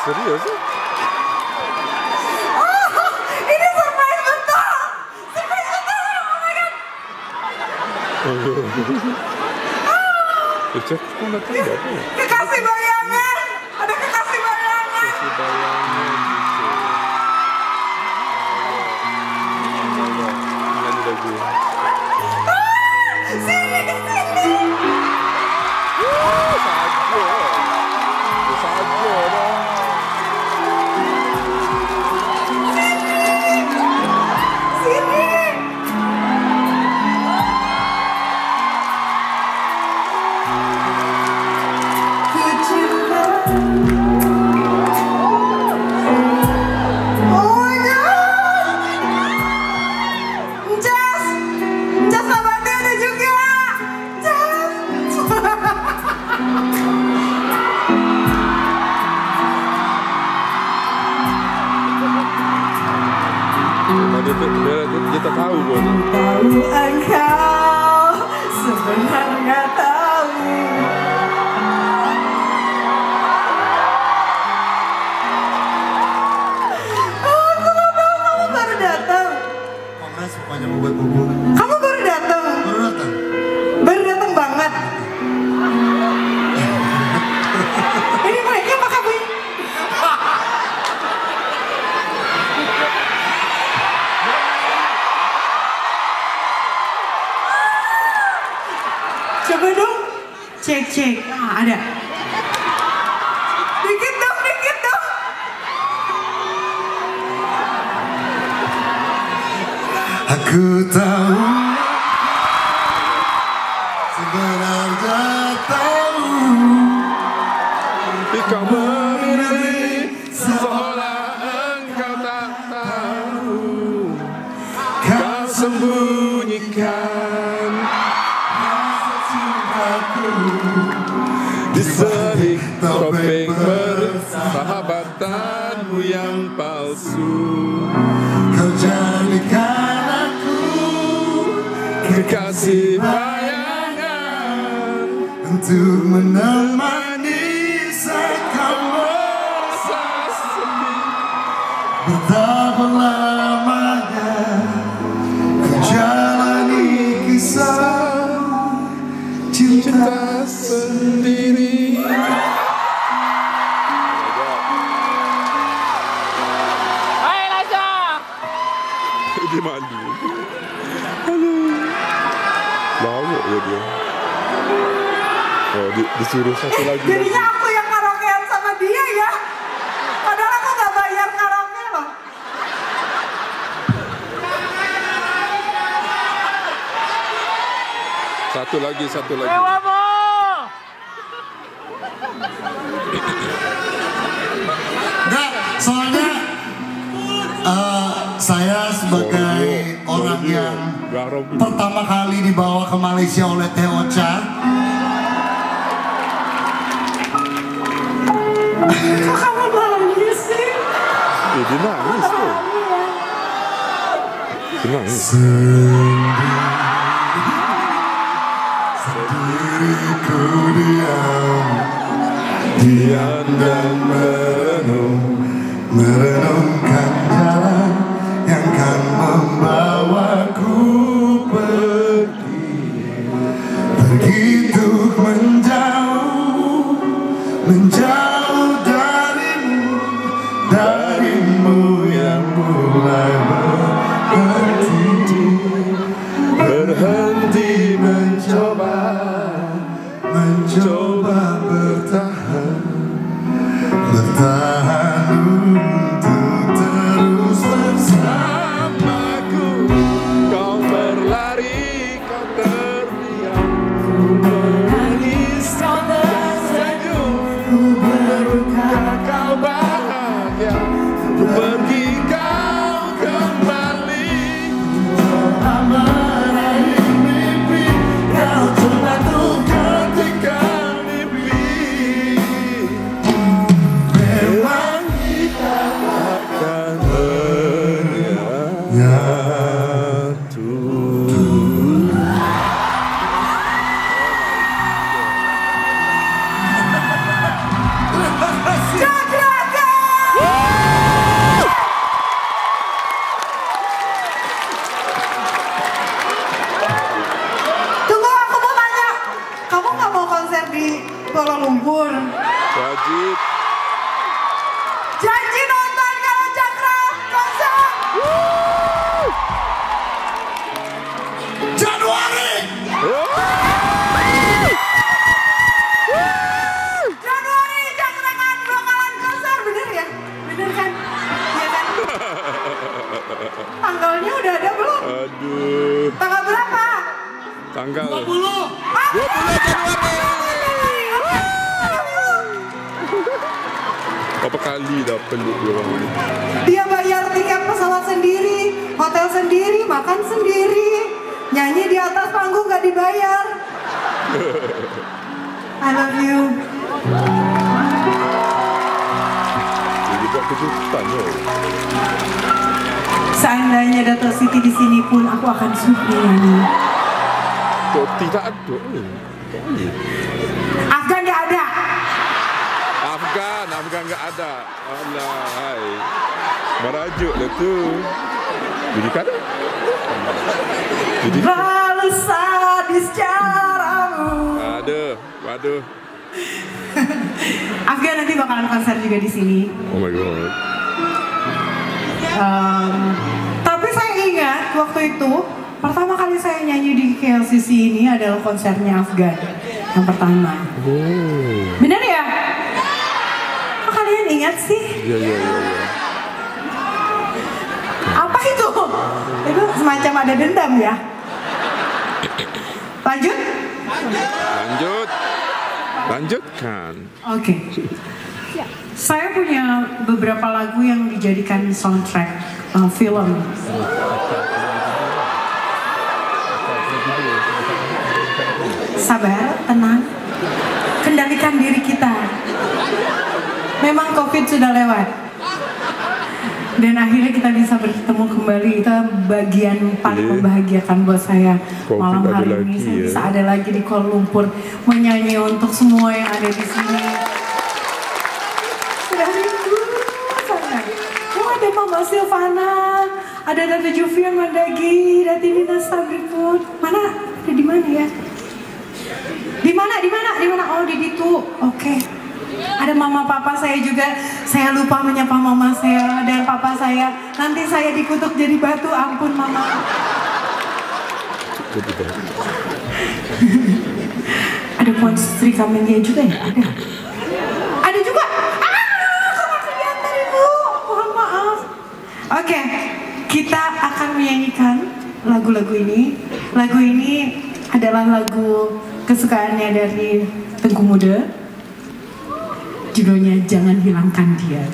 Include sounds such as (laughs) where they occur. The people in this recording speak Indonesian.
Serius ya? Ini surprise betul. Surprise betul. Oh my god. Cek, kok nggak tahu? Kekasih bayangan. Ada kekasih bayangan. Kasih bayangan tak tahu pun. Tahu engkau sebenarnya tahu Aku nggak tahu kamu baru datang Kongres pokoknya mau buat bubur. Coba dong. Cek cek. Ah, Ada. Dikit dong dikit dong. Aku tahu. Sebenarnya tahu. Jika memilih Di selik topeng persahabatanmu yang palsu. Kau jadikan aku Kekasih bayangan untuk menemani saat kau Merasa sedih mandi Aduh Lawak ya dia. Oh di, disuruh satu lagi Jadinya aku yang karaokean sama dia ya. Padahal aku gak bayar karaoke loh. Satu lagi, satu lagi. Dewa mo. Enggak, soalnya eh, saya sebagai orang yang pertama kali dibawa ke Malaysia oleh Teh Ocha Kok kamu nangis sih? Dia nangis tuh. Dia nangis. Diriku diam. Diam dan merenung Merenungkan jalan yang kan membawaku pergi. Begitu menjauh Menjauh darimu Darimu yang mulai berhenti. Berhenti mencoba Mencoba wajib. Janji nonton kalau Cakra konser. Januari. Januari Cakra kan bakalan konser bener ya? Bener kan? Iya kan? Tanggalnya udah ada belum? Aduh. Tanggal berapa? Tanggal 20. 20 ah! Januari. Berapa kali dah peluk dia orang ni? Dia bayar tiket pesawat sendiri, hotel sendiri, makan sendiri. Nyanyi di atas panggung gak dibayar. (laughs) I love you. Dia buat kejutan tu. Seandainya Dato Siti di sini pun aku akan dia nyanyi. Kok tidak ada. Afgan gak ada. Afgan, Afgan enggak ada. Alah, hai. Merajuk lah tu. Jadi kan? Jadi Lalu sadis caramu. Aduh, waduh. Afgan nanti bakalan konser juga di sini. Oh my god. Um, tapi saya ingat waktu itu pertama kali saya nyanyi di KLCC ini adalah konsernya Afgan yang pertama. Oh. Benar ingat sih? Ya, ya, ya, ya. Apa itu? Itu semacam ada dendam ya? Lanjut? Lanjut. Lanjutkan. Oke. Saya punya beberapa lagu yang dijadikan soundtrack uh, film. Sabar, tenang. Kendalikan diri kita. Memang COVID sudah lewat. Dan akhirnya kita bisa bertemu kembali. Itu bagian paling Iya. membahagiakan buat saya. Covid Malam hari ini lagi saya ya. bisa ada lagi di Kuala Lumpur menyanyi untuk semua yang ada di sini. Sangat. Oh ada Mama Silvana, ada Tante Juvian Mandagi, ada Nina Sabriput. Mana? Ada di mana ya? Di mana? Di mana? Di mana? Oh di situ. Oke. Ada mama papa saya juga. Saya lupa menyapa mama saya dan papa saya. Nanti saya dikutuk jadi batu. Ampun mama. Ada Puan Sri Kamelia juga ya? Ada. Ada juga. Ah, ibu. Mohon maaf. Oke, kita akan menyanyikan lagu-lagu ini. Lagu ini adalah lagu kesukaannya dari Tengku Muda. Judulnya Jangan Hilangkan Dia.